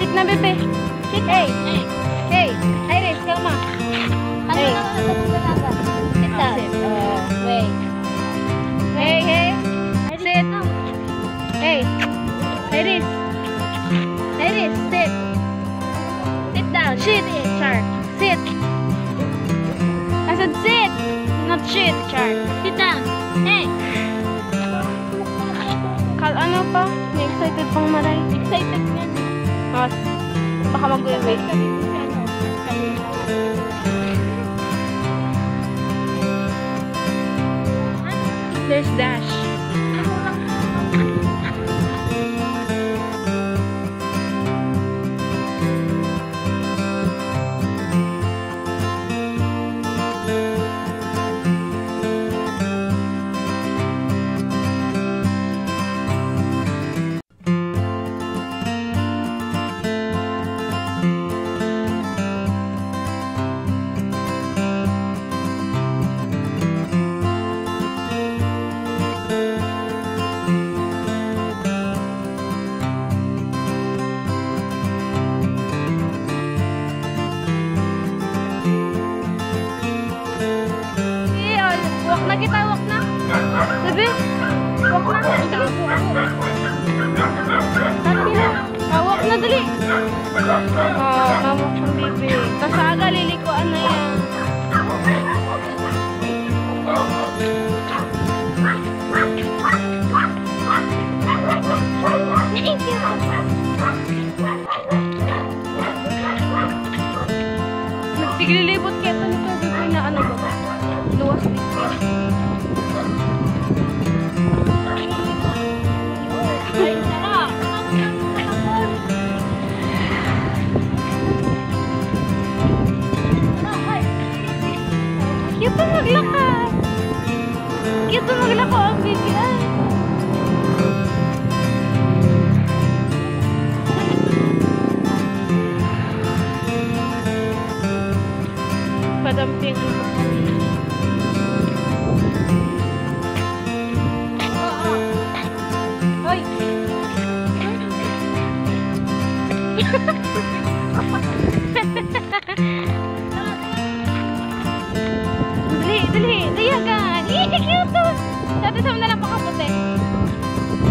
Sit na, bebe. Sit, hey. Hey. Hey. Iris, kalma. Hey. Sit down. Oh. Wait. Hey, hey. Sit. Hey. Iris. Iris, sit. Sit down. Shit, Char. Sit. I said sit. Not shit, Char. Sit down. Hey. Kal ano pa? May excited pang maray. Excited nga. Oh, baka mag-wait. There's Dash. Sabi, walk na. Dali na. Walk na, dali. Oh, kamok ng bibi. Tapos aga, lilikuan na yan. Padamping ano kami. Hoy! Dali, dali, dayagan. Ih, cute. Dati sa na lang pakaputi.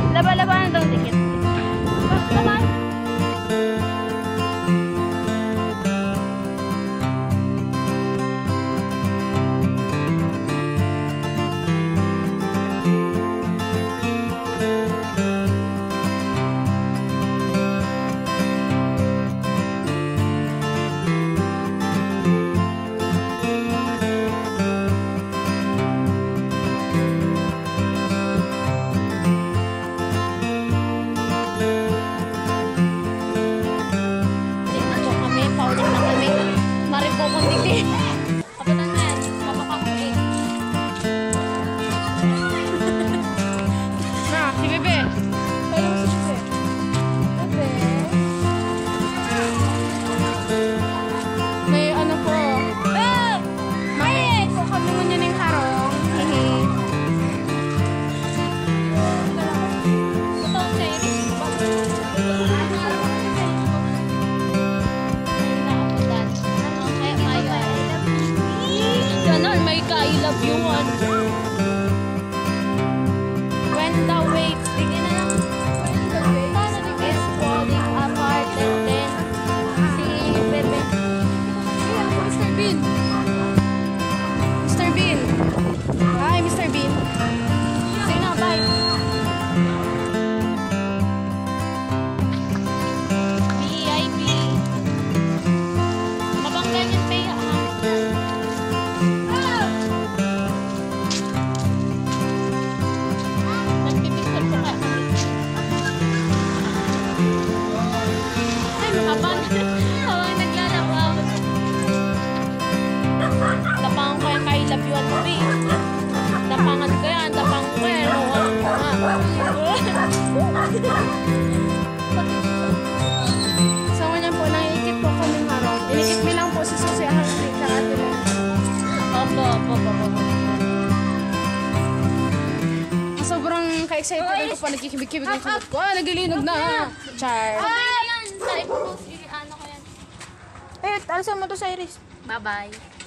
Laba-laba na daw dikit. Naman. Sa kanya po, nangikip po kami harap. Inikip mi lang po si Susi Ahari sa atin. Opo, opo, opo, opo. Sobrang ka-excited ko pa nagkikibig-kibig ang kamot ko. Ah, naglilinog na. Char. Ay, yan! Sa ipopost, ano ko yan. Eh, alsa mo to sa Iris. Bye-bye.